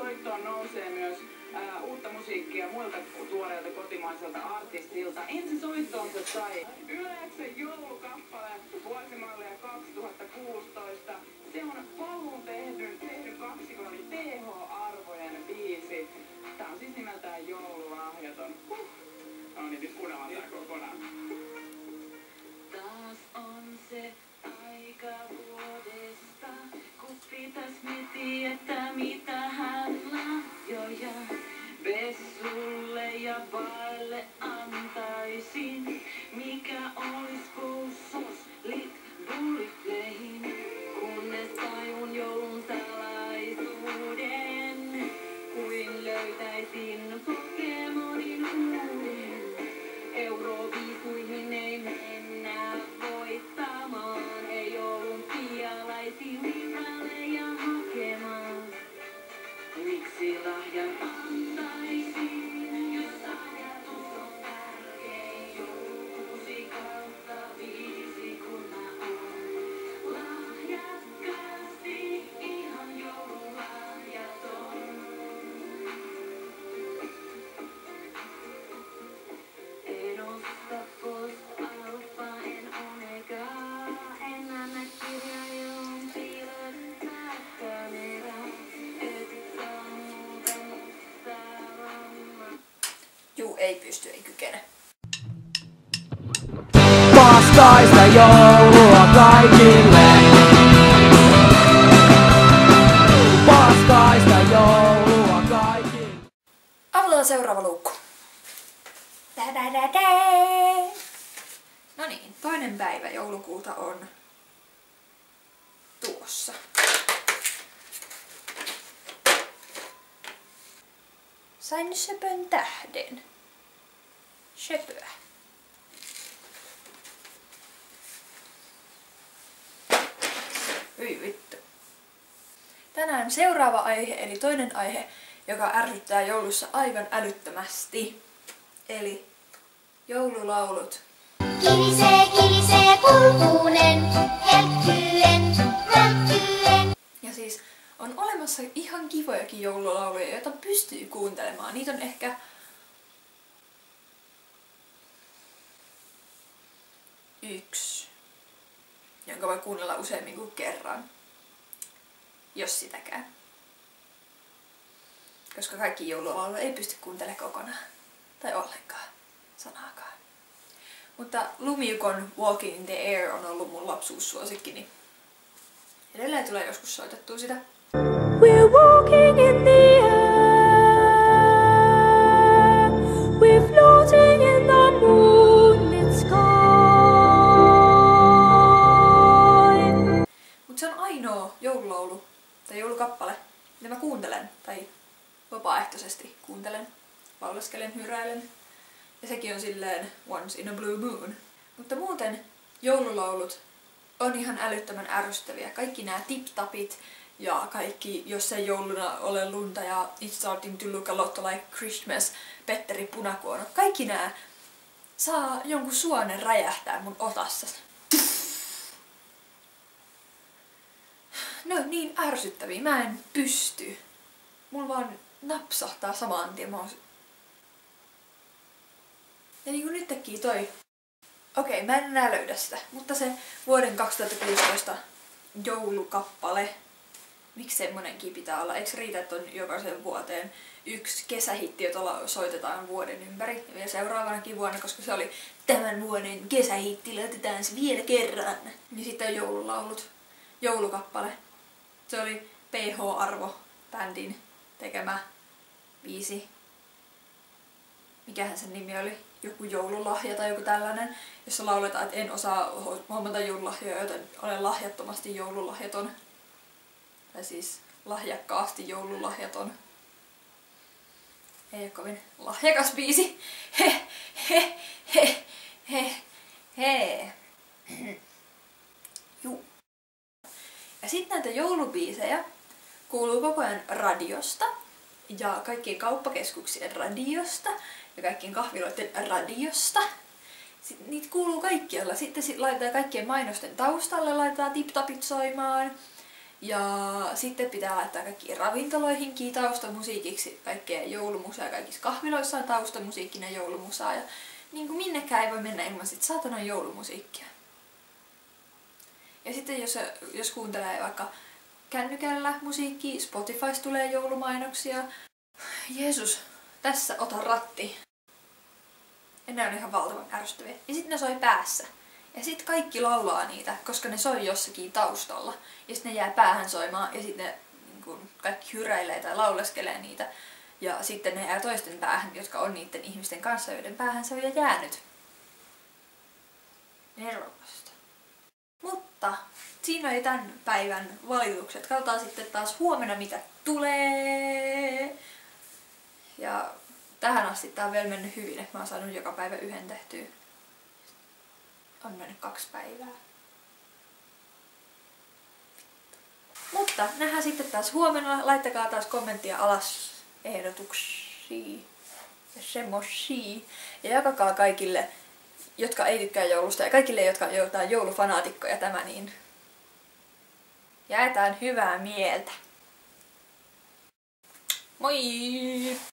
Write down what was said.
kuuntelee myös ää, uutta musiikkia muilta tuoreilta kotimaiselta artistilta. Ensi soittoonsa sai Yleensä joulukappale vuosimallia 2016. ei pysty, ei kykene. Paskaista joulua kaikille. Paskaista joulua kaikille. Avataan seuraava luukku. No niin, toinen päivä joulukuuta on tuossa. Sain söpön tähden. Söpöä. Hyi vittu. Tänään seuraava aihe, eli toinen aihe, joka ärsyttää joulussa aivan älyttömästi. Eli joululaulut. Kilisee, kilisee kulkunen, helkkyen, välkkyen. Ja siis on olemassa ihan kivojakin joululauluja, joita pystyy kuuntelemaan. Niitä on ehkä yksi, jonka voi kuunnella useammin kuin kerran. Jos sitäkään. Koska kaikki joululauluja ei pysty kuuntelemaan kokonaan. Tai ollenkaan. Sanaakaan. Mutta Lumiukon Walking in the Air on ollut mun lapsuussuosikkini. Edelleen tulee joskus soitettua sitä. We're walking in the tai joulukappale, mitä mä kuuntelen tai vapaaehtoisesti kuuntelen, laulaskelen, hyräilen. Ja sekin on silleen once in a blue moon. Mutta muuten joululaulut on ihan älyttömän ärsyttäviä. Kaikki nämä tip-tapit ja kaikki, jos ei jouluna ole lunta ja It's starting to look a lot like Christmas, Petteri Punakuono. Kaikki nämä saa jonkun suonen räjähtää mun otassa. Ne on niin ärsyttäviä, mä en pysty. Mulla vaan napsahtaa saman tien. Mä oon... Ja niin kuin nyt tekee toi. Okei, mä en enää löydä sitä, mutta se vuoden 2016 joulukappale. Miksi semmonenkin pitää olla? Eikö riitä, että on jokaisen vuoteen yksi kesähitti, jota soitetaan vuoden ympäri? Ja vielä seuraavanakin vuonna, koska se oli tämän vuoden kesähitti, laitetaan se vielä kerran. Niin sitten on joululaulut. Joulukappale. Se oli PH-arvo bändin tekemä biisi. Mikähän sen nimi oli? Joku joululahja tai joku tällainen, jossa lauletaan, että en osaa hommata joululahjoja, joten olen lahjattomasti joululahjaton. Tai siis lahjakkaasti joululahjaton. Ei ole kovin lahjakas biisi. He, he, he, he. Juu. Ja sitten näitä joulubiisejä kuuluu koko ajan radiosta ja kaikkien kauppakeskuksien radiosta ja kaikkien kahviloiden radiosta. Sitten niitä kuuluu kaikkialla. Sitten sit laitetaan kaikkien mainosten taustalle, laitetaan tip-tapit soimaan. Ja sitten pitää laittaa kaikki ravintoloihinkin taustamusiikiksi, kaikkea joulumusaa, kaikissa kahviloissa on taustamusiikkina joulumusaa. Ja niin kuin minnekään ei voi mennä ilman sit saatana joulumusiikkia. Ja sitten jos, jos kuuntelee vaikka kännykällä musiikkia, Spotifys tulee joulumainoksia. Jeesus, tässä ota ratti. Ja ne on ihan valtavan ärsyttäviä. Ja sitten ne soi päässä. Ja sitten kaikki laulaa niitä, koska ne soi jossakin taustalla. Ja sitten ne jää päähän soimaan ja sitten ne niin kaikki hyräilee tai lauleskelee niitä. Ja sitten ne jää toisten päähän, jotka on niiden ihmisten kanssa, joiden päähän se on jo jäänyt. Nervokasta. Mutta siinä oli tämän päivän valitukset. Katsotaan sitten taas huomenna mitä tulee. Ja tähän asti tää on vielä mennyt hyvin, että mä oon saanut joka päivä yhden tehtyä. On mennyt kaksi päivää. Mutta nähdään sitten taas huomenna. Laittakaa taas kommenttia alas ehdotuksia ja semmosia. Ja jakakaa kaikille, jotka ei tykkää joulusta ja kaikille, jotka jotain joulufanaatikkoja tämä, niin jaetaan hyvää mieltä. Moi!